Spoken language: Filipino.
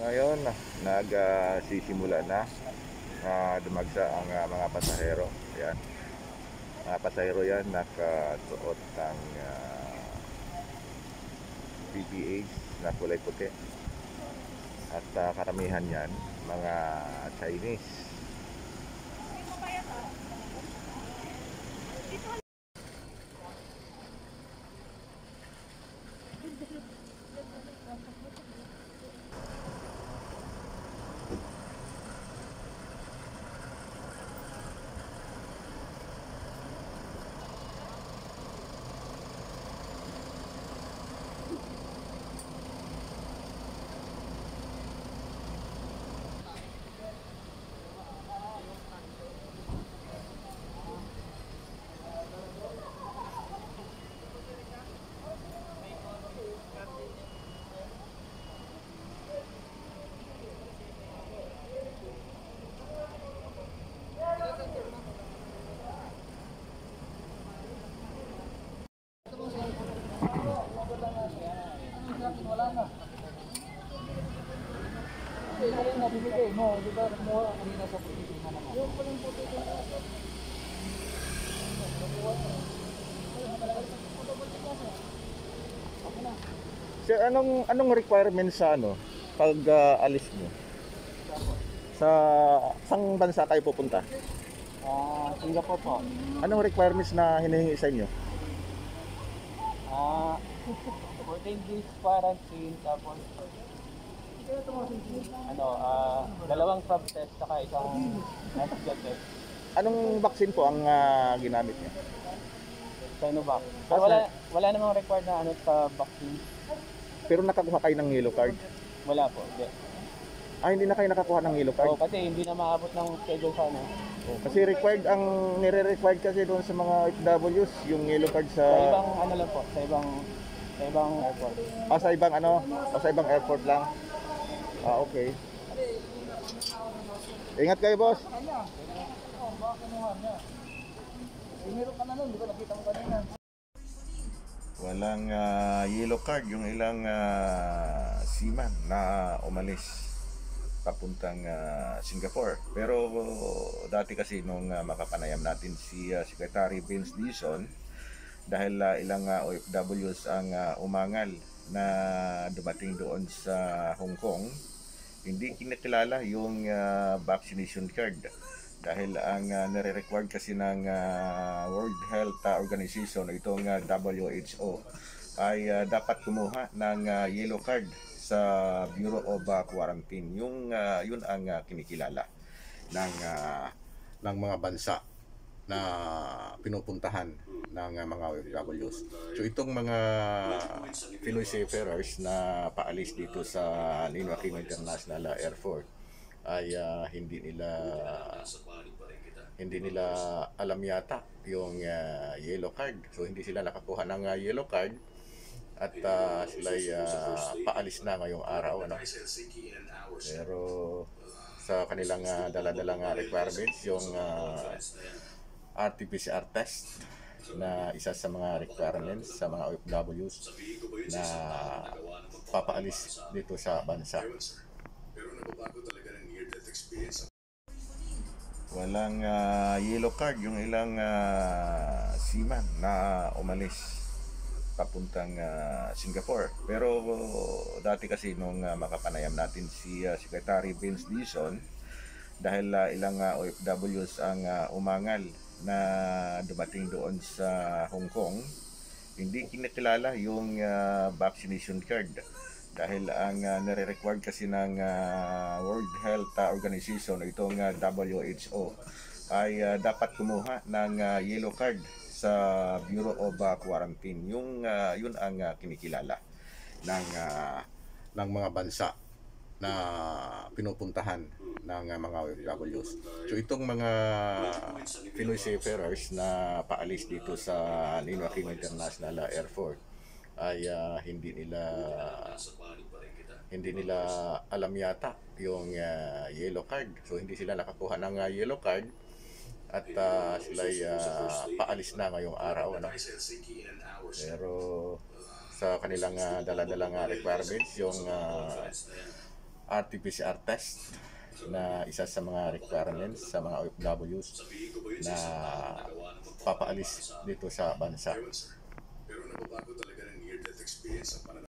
ngayon, nagsisimula na na dumagsa ang ah, mga pasahero. Ayan. Mga pasahero yan nakasuot ng uh, PPAs na kulay puti. At ah, karamihan yan, mga Chinese. Sir, anong anong requirement sa ano pag ah, alis mo? Sa sang bansa kayo pupunta? Ah, Singapore po. Anong requirements na hinihingi sa inyo? Ah, 14 days quarantine tapos ano, ah, dalawang swab test saka isang antigen test. Anong vaccine po ang ah, ginamit niyo? Sinovac. Pero wala wala namang required na ano sa vaccine. Pero nakakuha kayo ng yellow card. Wala po. Hindi. Ah, hindi na kayo nakakuha ng yellow card. Oo, kasi hindi na maabot ng schedule sa ano. Kasi required ang nire-required kasi doon sa mga OFWs yung yellow card sa Sa ibang ano lang po, sa ibang sa ibang airport. ah, sa ibang ano, o sa ibang airport lang. Ah, okay. Ingat kayo, boss. Walang ah, yellow card yung ilang ah, seaman na umalis papuntang ah, Singapore. Pero dati kasi nung ah, makapanayam natin si ah, Secretary Vince Dizon dahil ah, ilang ah, OFWs ang ah, umangal na dumating doon sa Hong Kong, hindi kinakilala yung ah, vaccination card dahil ang uh, nare-required kasi ng ah, World Health Organization itong ah, WHO ay ah, dapat kumuha ng ah, yellow card sa Bureau of ah, Quarantine. Yung ah, yun ang ah, kinikilala ng ah, ng mga bansa na pinupuntahan ng mga OFWs. So itong mga Pinoy seafarers na paalis dito sa Ninoy Aquino International Airport ay ah, hindi nila hindi nila alam yata yung ah, yellow card. So hindi sila nakakuha ng ah, yellow card at ah, sila ay ah, paalis na ngayong araw ano. Pero sa kanilang ah, dala-dalang ah, requirements yung ah, RT-PCR test na isa sa mga requirements sa mga OFWs na papaalis dito sa bansa. Walang ah, yellow card yung ilang ah, seaman na umalis papuntang ah, Singapore. Pero dati kasi nung ah, makapanayam natin si ah, Secretary Vince Dizon dahil ah, ilang ah, OFWs ang ah, umangal na dumating doon sa Hong Kong, hindi kinakilala yung ah, vaccination card dahil ang uh, nare-required kasi ng ah, World Health Organization itong ah, WHO ay ah, dapat kumuha ng ah, yellow card sa Bureau of ah, Quarantine. Yung ah, yun ang ah, kinikilala ng ah, ng mga bansa na pinupuntahan ng ah, mga OFWs. So itong mga Pinoy seafarers na paalis dito sa Ninoy Aquino International Airport ay ah, hindi nila hindi nila alam yata yung ah, yellow card. So hindi sila nakakuha ng ah, yellow card at ah, sila ay ah, paalis na ngayong araw ano. Pero sa kanilang ah, dala-dalang ah, requirements yung ah, RT-PCR test na isa sa mga requirements sa mga OFWs na papaalis dito sa bansa. Pero nababago talaga ng near-death experience ang